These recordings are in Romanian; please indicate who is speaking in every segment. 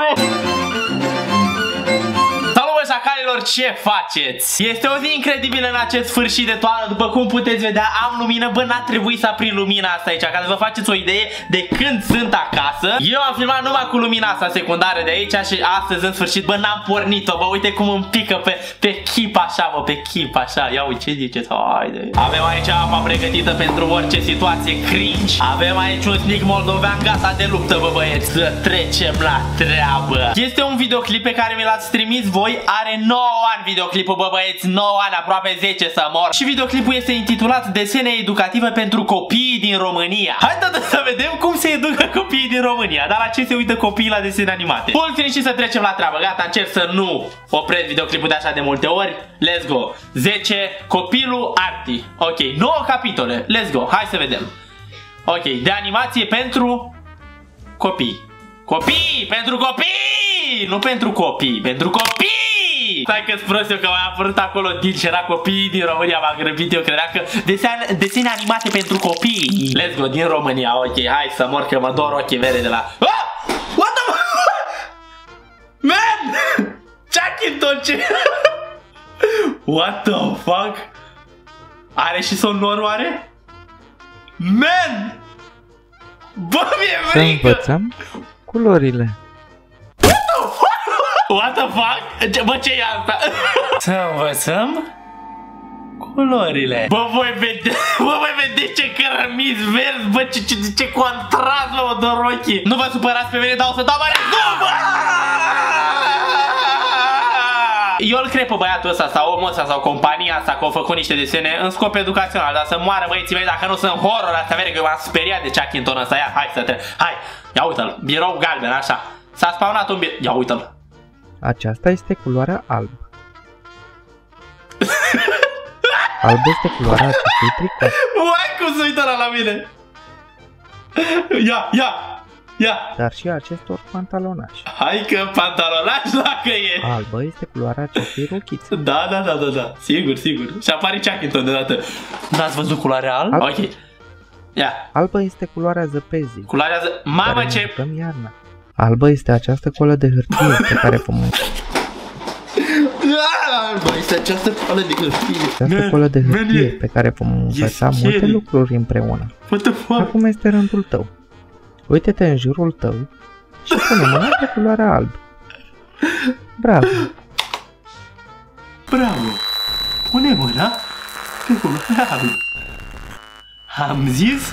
Speaker 1: roll. Șacailor, ce faceți? Este o zi incredibilă în acest sfârșit de toamnă După cum puteți vedea, am lumină. Bă, n-a trebuit să aprind lumina asta aici Ca să vă faceți o idee de când sunt acasă. Eu am filmat numai cu lumina asta secundară de aici Și astăzi, în sfârșit, bă, n-am pornit-o. Bă, uite cum îmi pică pe, pe chip așa, bă, pe chip așa. Ia uite, ce ziceți? Haide. Avem aici apa pregătită pentru orice situație cringe. Avem aici un sneak moldovean gata de luptă, bă, băieți. Să trecem la treabă. Este un videoclip pe care mi l-ați trimis voi are 9 ani videoclipul, bă băieți, 9 ani, aproape 10 să mor. Și videoclipul este intitulat Desene educative pentru copiii din România. Haideți să vedem cum se educă copiii din România, dar la ce se uită copiii la desene animate. Bun, și să trecem la treabă. Gata, încerc să nu opresc videoclipul de așa de multe ori. Let's go. 10. Copilul Arti. Ok, 9 capitole. Let's go. Hai să vedem. Ok, de animație pentru copii. Copii! Pentru copii! Nu pentru copii, pentru copii! Stai că-ți prost eu că mai apărut acolo din și era copiii din România, m-a grăbit, eu credeam că desene, desene animate pentru copii. Let's go, din România, ok, hai să mor că mă dor ochii vere de la... Ah! What the Man! Chucky ce? What the fuck? Are și sonorul are? Man! Bă, mi-e frică! Să
Speaker 2: învățăm culorile.
Speaker 1: What the fuck? Ce, bă, ce e asta? Să învățăm culorile. Bă, voi vede, bă, voi vede ce cărămiți verzi, bă, ce, ce, ce contrast, bă, mă dor ochii. Nu vă supărați pe mine, dau să dau mare bă! Eu îl cred pe băiatul ăsta sau omul ăsta sau compania asta că au făcut niște desene în scop educațional, dar să moară băieții mei dacă nu sunt horror asta vede că m-am speriat de Chucky în tonul ăsta. Ia, hai să te... Hai, ia uite-l, birou galben, așa. S-a spawnat un birou, ia uite-l.
Speaker 2: Aceasta este culoarea alb. alb este culoarea acestui tricot.
Speaker 1: Uai, cum se uită la mine! Ia, ia, ia!
Speaker 2: Dar și acestor pantalonași.
Speaker 1: Hai că pantalonași dacă e!
Speaker 2: Albă este culoarea acestui rochiță.
Speaker 1: Da, da, da, da, da, sigur, sigur. Și apare Chuckington deodată. N-ați văzut culoarea alb? alb? Ok. Ia.
Speaker 2: Albă este culoarea zăpezii.
Speaker 1: Culoarea ză... Mamă ce...
Speaker 2: iarna. Albă este această colă de hârtie pe care vom
Speaker 1: Albă este această colă de hârtie.
Speaker 2: Această colă de hârtie pe care vom învăța yes, multe lucruri împreună.
Speaker 1: What the fuck?
Speaker 2: Acum este rândul tău. Uite-te în jurul tău și pune mâna pe culoarea alb. Bravo!
Speaker 1: Bravo! Pune mâna pe culoarea alb. Am zis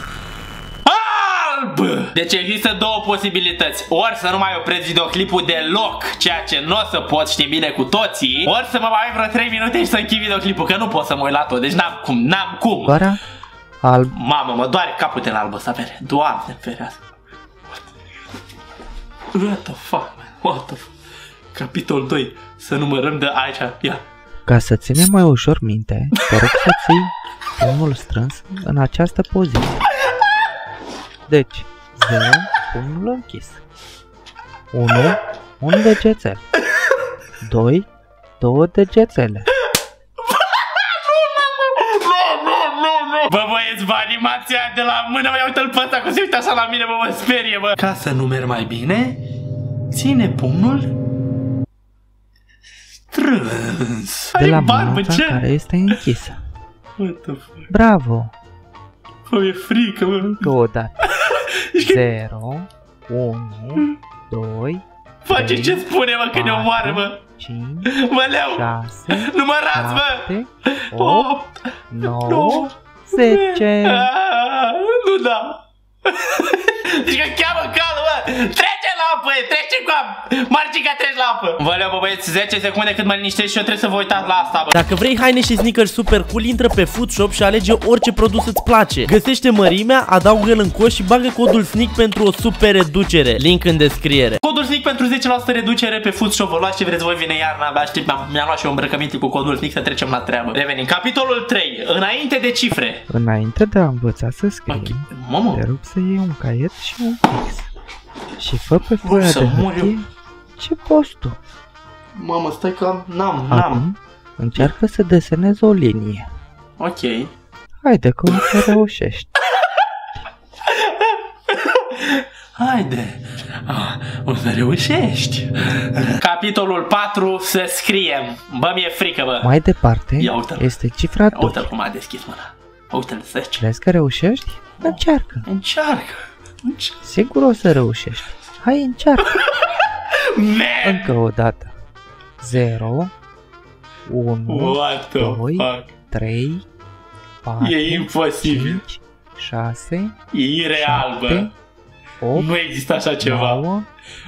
Speaker 1: alb! Deci există două posibilități. Ori să nu mai opresc videoclipul deloc, ceea ce nu o să pot, știm bine cu toții, ori să mă mai vreo 3 minute și să închid videoclipul, că nu pot să mă uit la tot. Deci n-am cum, n-am cum.
Speaker 2: Doar alb.
Speaker 1: Mamă, mă doare capul în albă ăsta, vere. Doamne, ferească. What the fuck, man? What the fuck? Capitol 2. Să numărăm de aici. Ia.
Speaker 2: Ca să ținem mai ușor minte, te rog să ții pumnul strâns în această poziție. Deci, 0, pumnul închis. 1, un degețel. 2, două degețele.
Speaker 1: Bă, băieți, bă, animația de la mână, mă, uite-l pe ăsta, cum se uită așa la mine, bă, mă sperie, bă. Ca să numeri mai bine, ține pumnul strâns.
Speaker 2: De la mâna care este închisă. Bravo!
Speaker 1: Bă, mi-e frică, bă.
Speaker 2: O dată. 0, 1, 2,
Speaker 1: Face 3, ce spune, mă, că ne omoară, mă! 5, mă, leu! 6, Numărați, 7, mă! 8,
Speaker 2: 9, 9 10!
Speaker 1: A, nu da! Deci că cheamă calul, mă! 3! băie, trece cu apă. Marcica, treci la apă. Vă leu, bă, băieți, 10 secunde cât mă liniștesc și eu trebuie să vă uitați la asta, bă.
Speaker 3: Dacă vrei haine și sneakers super cool, intră pe Food și alege orice produs îți place. Găsește mărimea, adaugă-l în coș și bagă codul SNIC pentru o super reducere. Link în descriere.
Speaker 1: Codul SNIC pentru 10% reducere pe Food Vă luați ce vreți voi, vine iarna, abia aștept. Mi-am luat și eu îmbrăcăminte cu codul SNIC să trecem la treabă. Revenim. Capitolul 3. Înainte de cifre.
Speaker 2: Înainte de a învăța să scrii, okay. Mamă. te rup să iei un caiet și un pix. Și fă pe foaia de hârtie ce poți tu.
Speaker 1: Mamă, stai că n-am, n-am.
Speaker 2: încearcă să desenezi o linie.
Speaker 1: Ok.
Speaker 2: Haide că o să reușești.
Speaker 1: Haide, ah, o să reușești. Capitolul 4, să scriem. Bă, mi-e frică, bă.
Speaker 2: Mai departe
Speaker 1: Ia uite-l.
Speaker 2: este cifra 2.
Speaker 1: Uite-l cum a deschis mâna. Uite-l, săci.
Speaker 2: Crezi că reușești? Încearcă.
Speaker 1: Încearcă. Încearcă.
Speaker 2: Sigur o să reușești. Hai, încearcă.
Speaker 1: Man!
Speaker 2: Încă o dată. 0, 1,
Speaker 1: What the
Speaker 2: Doi.
Speaker 1: fuck?
Speaker 2: 3, 4,
Speaker 1: E imposibil.
Speaker 2: 5, 6,
Speaker 1: E ireal, bă.
Speaker 2: 7, 8,
Speaker 1: Nu există așa ceva.
Speaker 2: 9,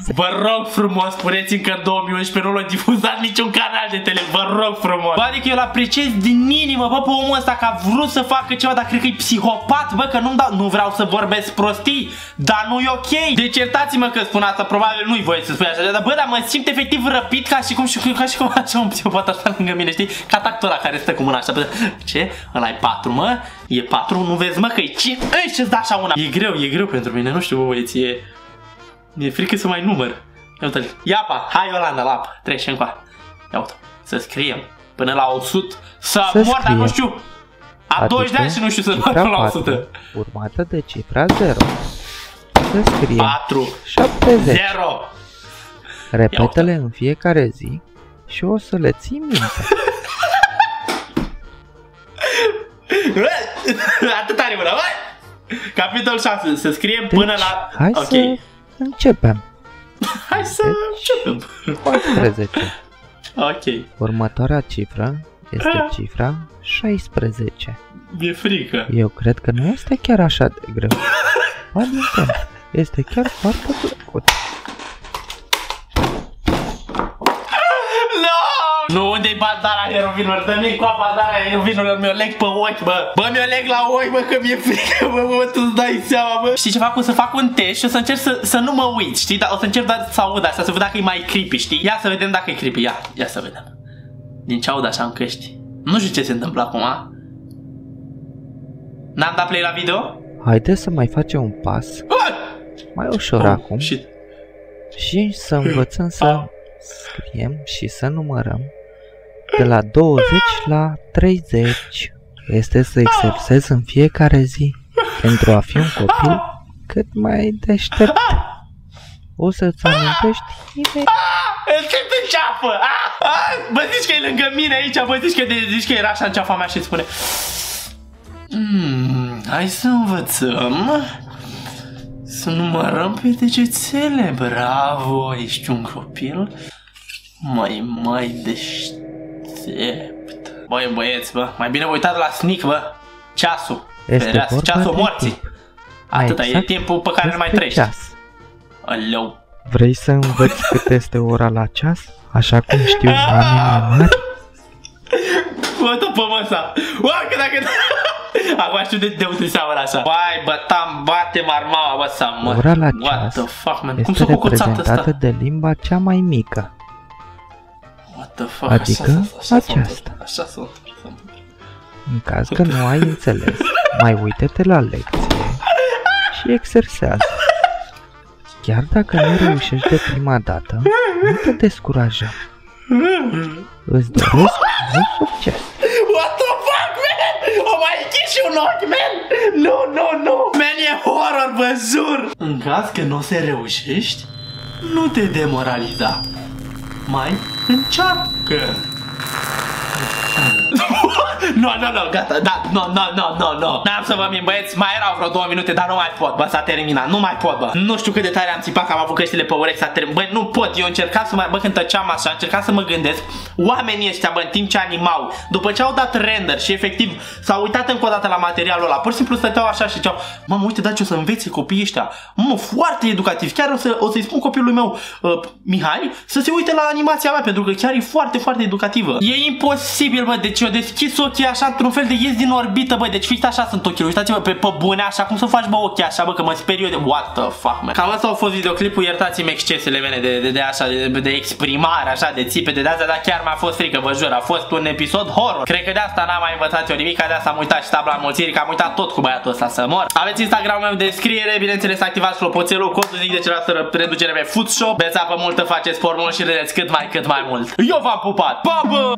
Speaker 1: Vă rog frumos, spuneți-mi că în 2011 nu l-a difuzat niciun canal de tele, vă rog frumos. Bă, adică eu l apreciez din inimă, bă, pe omul ăsta că a vrut să facă ceva, dar cred că e psihopat, bă, că nu-mi dau, nu vreau să vorbesc prostii, dar nu e ok. Deci iertați-mă că spun asta, probabil nu-i voie să spui așa, dar bă, dar mă simt efectiv răpit ca și cum, și, ca și cum așa un psihopat asta lângă mine, știi? Ca tactul ăla care stă cu mâna așa, bă, ce? ăla e 4, mă? E 4, nu vezi, mă, că e 5, Ei, ce-ți da așa una? E greu, e greu pentru mine, nu știu, bă, băieți, e... Mi-e frică să mai număr. Ia uite Ia apa, hai Iolanda la apă. Trece încoa. Ia uite Să scriem. Până la 100. Să,
Speaker 2: Să
Speaker 1: mor, dar nu
Speaker 2: scriem.
Speaker 1: știu. A 20 de ani și nu știu să mor
Speaker 2: cifra
Speaker 1: până la
Speaker 2: 4,
Speaker 1: 100.
Speaker 2: urmată de cifra 0. Să scriem
Speaker 1: 4,
Speaker 2: 70.
Speaker 1: 0.
Speaker 2: Repetă-le în fiecare zi și o să le ții minte.
Speaker 1: Atât are mâna, băi! Capitol 6. Să scriem până
Speaker 2: Deci,
Speaker 1: la...
Speaker 2: hai
Speaker 1: ok.
Speaker 2: să începem.
Speaker 1: Hai să începem.
Speaker 2: 14.
Speaker 1: Ok.
Speaker 2: Următoarea cifră este
Speaker 1: Ah.
Speaker 2: cifra 16.
Speaker 1: Mi-e frică.
Speaker 2: Eu cred că nu este chiar așa de greu. Ba din contră, este chiar foarte plăcut.
Speaker 1: Bandana herovinilor? Dă-mi cu bandana herovinilor, mi-o leg pe ochi, bă. Bă, mi-o leg la ochi, bă, că mi-e frică, bă, bă, tu îți dai seama, bă. Știi ce fac? O să fac un test și o să încerc să, să nu mă uit, știi? Dar o să încerc doar să aud asta, să văd dacă e mai creepy, știi? Ia să vedem dacă e creepy, ia, ia să vedem. Din ce aud așa în căști. Nu știu ce se întâmplă acum, a? N-am dat play la video?
Speaker 2: Haideți să mai facem un pas
Speaker 1: Ah!
Speaker 2: mai ușor
Speaker 1: Oh,
Speaker 2: acum
Speaker 1: shit.
Speaker 2: și să învățăm
Speaker 1: Ah.
Speaker 2: să scriem și să numărăm de la 20 la 30. Este să exersez în fiecare zi pentru a fi un copil cât mai deștept. O să-ți amintești imediat.
Speaker 1: Îl simt în ceafă! Ah! Ah! Bă, zici că e lângă mine aici, bă, zici că, de, zici că era așa în ceafa mea și îți spune Hmm, hai să învățăm să numărăm pe degețele, bravo, ești un copil mai, mai deștept. Băi, băieți, bă, mai bine vă uitați la sneak, bă, ceasul,
Speaker 2: Este
Speaker 1: ferească,
Speaker 2: vorba
Speaker 1: ceasul
Speaker 2: de
Speaker 1: morții.
Speaker 2: timp.
Speaker 1: Atâta,
Speaker 2: exact
Speaker 1: e timpul pe care nu mai
Speaker 2: Despre
Speaker 1: trăiești.
Speaker 2: ceas.
Speaker 1: Aleu.
Speaker 2: Vrei să învăți cât este ora la ceas? Așa cum știu oamenii mari?
Speaker 1: Uite pe măsa. Uai, că dacă... Acum știu de, de unde seamănă așa. Bai, bătam, bate marmaua, bă, să mă.
Speaker 2: Ora la
Speaker 1: What
Speaker 2: ceas
Speaker 1: the fuck, man? Cum
Speaker 2: Este
Speaker 1: s-a cocoțat
Speaker 2: reprezentată
Speaker 1: asta?
Speaker 2: de limba cea mai mică.
Speaker 1: What the fuck,
Speaker 2: adică
Speaker 1: așa, s-a- așa s-a
Speaker 2: aceasta.
Speaker 1: întâmplat, Așa s-a întâmplat.
Speaker 2: În caz că nu ai înțeles, mai uite-te la lecție și exersează. Chiar dacă nu reușești de prima dată, nu te descuraja. Îți doresc mult succes!
Speaker 1: What the fuck, man? O mai închis și un ochi, man? Nu, nu, nu. Man, e horror, vă jur. În caz că nu se reușești, nu te demoraliza. Mai încearcă. Nu, nu, nu, gata, da, nu, nu, nu, nu, nu. N-am să vă min, băieți, mai erau vreo două minute, dar nu mai pot, bă, s-a terminat, nu mai pot, bă. Nu știu cât de tare am țipat că am avut căștile pe urechi, s-a terminat, bă, nu pot, eu încercam să mai, bă, când tăceam așa, încercam să mă gândesc Oamenii ăștia, bă, în timp ce animau, după ce au dat render și efectiv s-au uitat încă o dată la materialul ăla Pur și simplu stăteau așa și ziceau, mamă, uite, da, ce o să învețe copiii ăștia. Mă, foarte educativ, chiar o, să, o să-i spun copilului meu, uh, Mihai, să se uite la animația mea, pentru că chiar e foarte, foarte educativă. E imposibil, bă, deci eu deschis ochii așa într-un fel de ies din orbită, bă, deci uite așa sunt ochii, uitați-vă pe, pe bune așa, cum să faci, bă, ochii așa, bă, că mă speriu de what the fuck, man. Cam asta au fost videoclipul, iertați-mi excesele mele de, de, de așa, de, de exprimare, așa, de țipe, de asta, dar chiar mi-a fost frică, vă jur, a fost un episod horror. Cred că de asta n-am mai învățat eu nimic, de asta am uitat și tabla înmulțirii, că am uitat tot cu băiatul ăsta să mor. Aveți Instagramul meu în descriere, bineînțeles, activați clopoțelul, codul zic de cealaltă reducere pe Foodshop, beți apă multă, faceți sport mult și râdeți cât mai, cât mai mult. Eu v-am pupat, pa, bă!